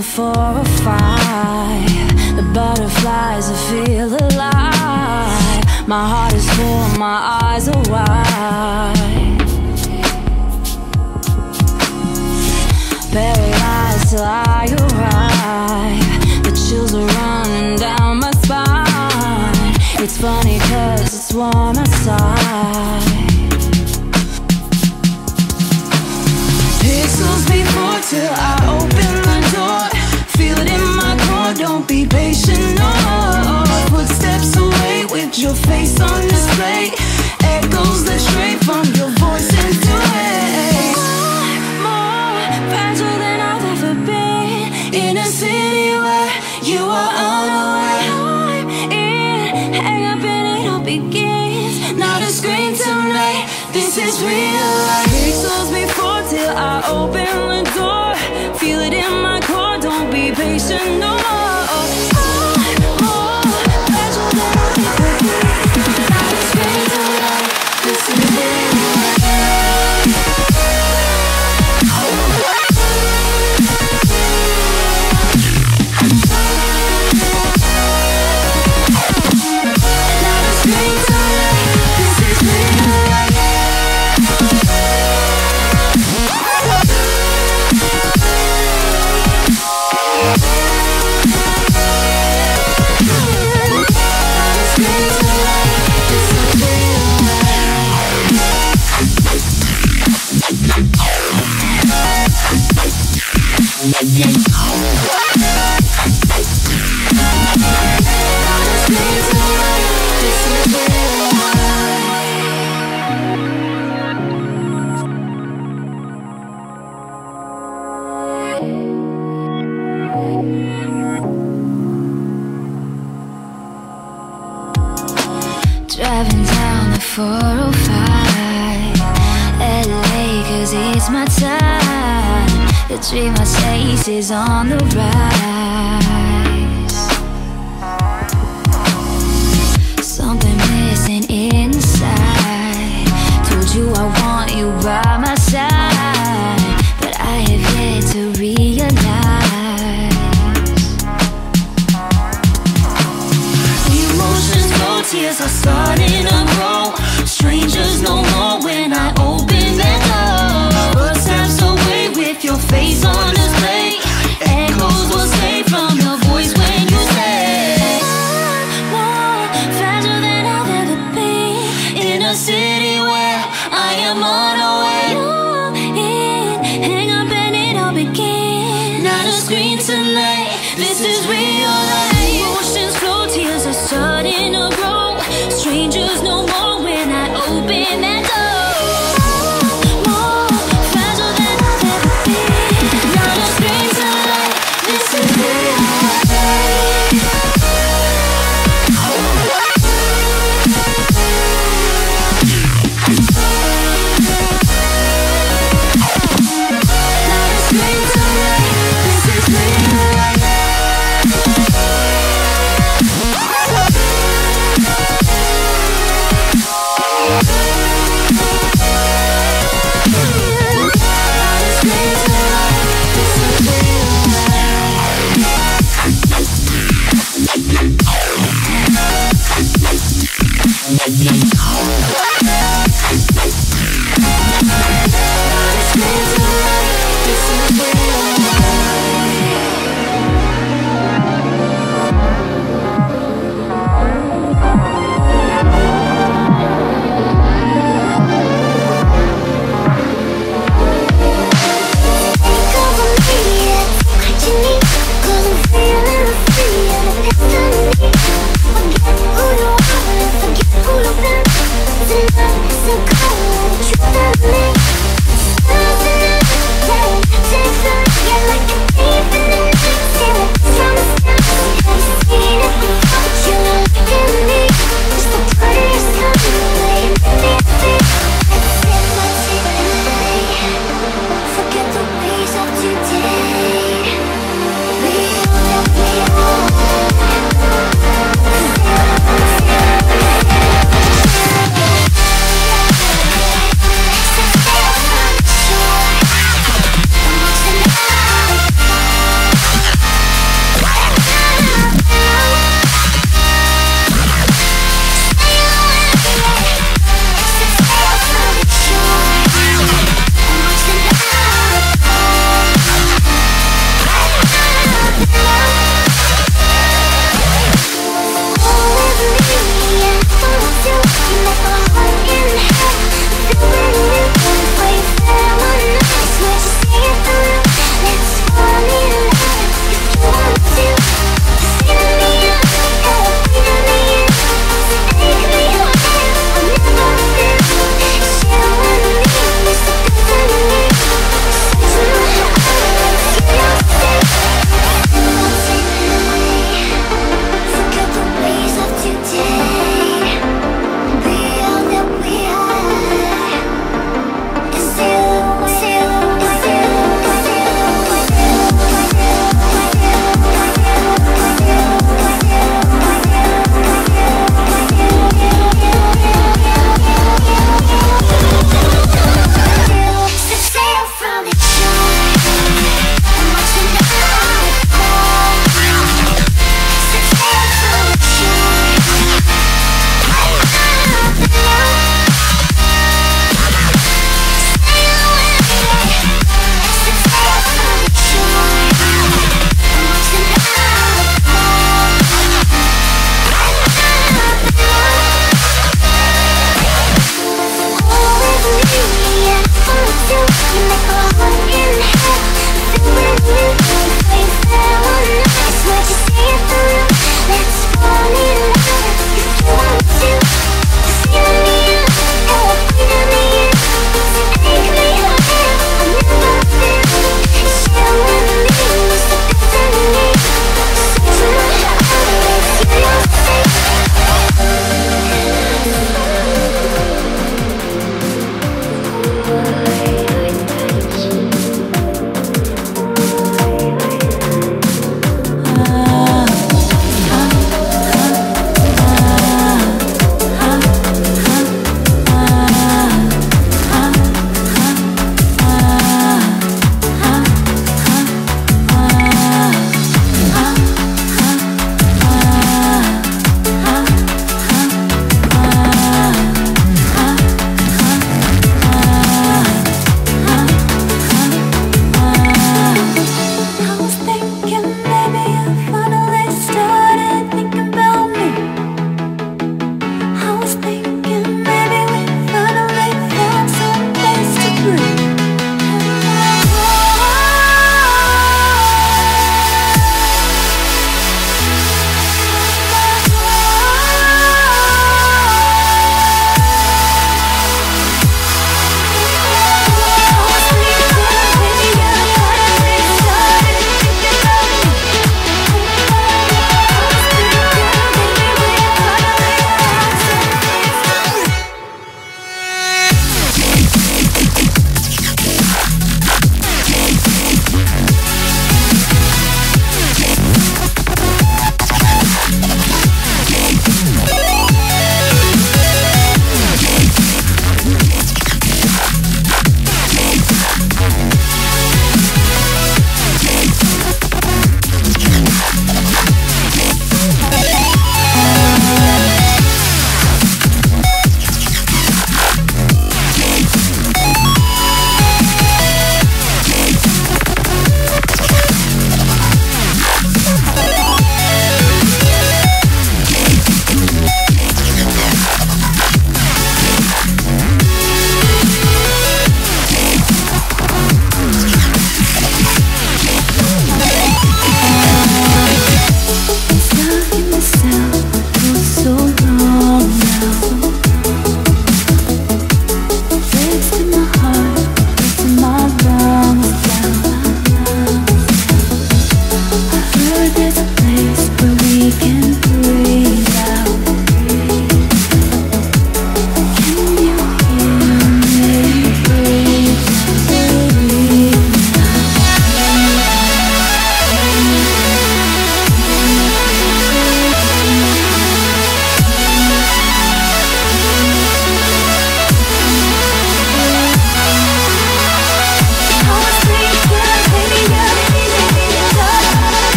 down the 405 The butterflies, I feel alive. My heart is full, my eyes are wide. Paralyzed till I arrive. The chills are running down my spine. It's funny cause it's one aside Pixels before till I open the door. Feel it in my core, don't be patient, no. Footsteps away with your face on display. Echoes that stray from your voice into it. More fragile than I've ever been. In a city where you are unaware. I'm in, hang up and it all begins. Not a screen tonight, this is real life. Pixels before till I open the door. Feel it in my core, don't be patient no more. Is on the rise